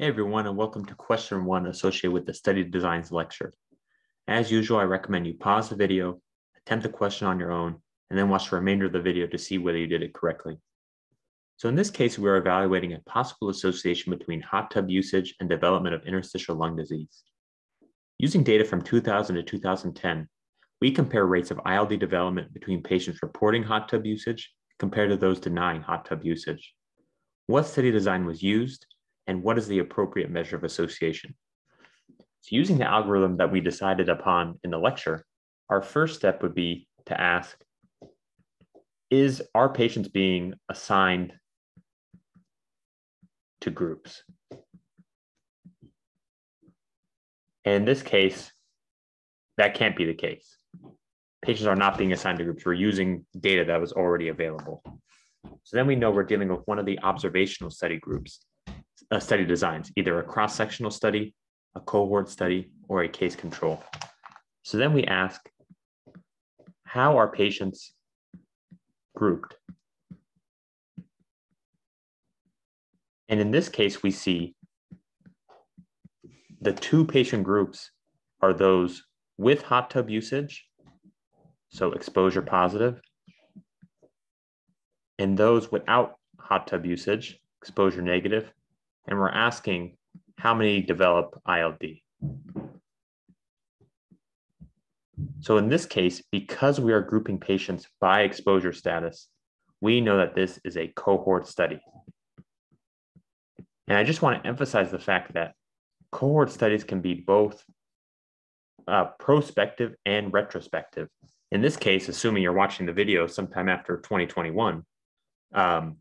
Hey everyone, and welcome to question one associated with the study designs lecture. As usual, I recommend you pause the video, attempt the question on your own, and then watch the remainder of the video to see whether you did it correctly. So in this case, we are evaluating a possible association between hot tub usage and development of interstitial lung disease. Using data from 2000 to 2010, we compare rates of ILD development between patients reporting hot tub usage compared to those denying hot tub usage. What study design was used and what is the appropriate measure of association. So using the algorithm that we decided upon in the lecture, our first step would be to ask, is our patients being assigned to groups? And in this case, that can't be the case. Patients are not being assigned to groups. We're using data that was already available. So then we know we're dealing with one of the observational study groups uh, study designs, either a cross-sectional study, a cohort study, or a case control. So then we ask, how are patients grouped? And in this case, we see the two patient groups are those with hot tub usage, so exposure positive, and those without hot tub usage, exposure negative, and we're asking how many develop ILD. So in this case, because we are grouping patients by exposure status, we know that this is a cohort study. And I just want to emphasize the fact that cohort studies can be both uh, prospective and retrospective. In this case, assuming you're watching the video sometime after 2021, um,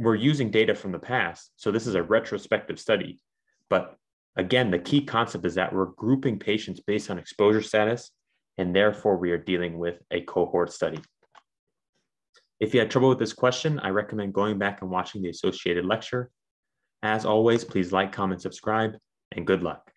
we're using data from the past. So this is a retrospective study. But again, the key concept is that we're grouping patients based on exposure status, and therefore we are dealing with a cohort study. If you had trouble with this question, I recommend going back and watching the associated lecture. As always, please like, comment, subscribe, and good luck.